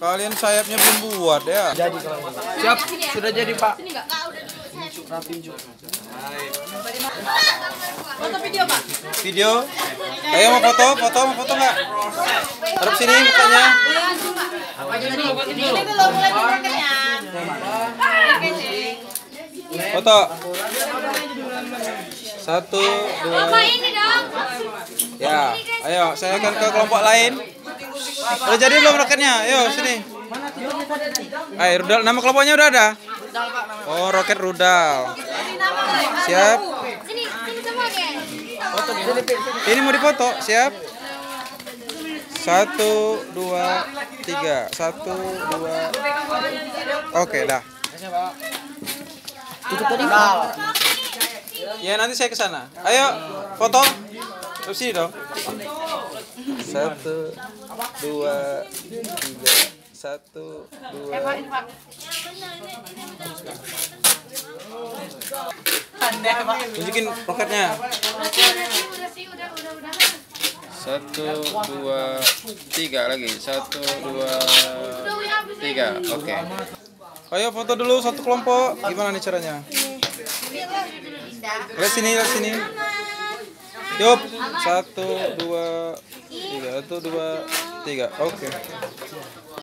Kalian sayapnya belum buat ya? Jadi kalau ini. Siap, sudah jadi Pak. Foto video pak. Video? Ayo mau foto? Foto mau foto nggak? Harap sini mukanya. Ini belum mulai. Foto. Satu, dua. Ini? Ya, ayo saya akan ke kelompok lain. Udah jadi belum roketnya? Ayo sini. Ayo, rudal. Nama kelompoknya udah ada? Oh, roket rudal. Siap. Ini mau dipoto, siap? Satu, dua, tiga. Satu, dua. Oke, dah. Ya nanti saya ke sana. Ayo, foto. Terus sini dong. Satu, dua, tiga. Satu, dua. Tunjukin roketnya. Satu, dua, tiga lagi. Satu, dua, tiga. Oke. Ayo foto dulu satu kelompok. Gimana nih caranya? Lihat sini, lihat sini. Yup. Satu, dua, tiga. Satu, dua, tiga. Oke.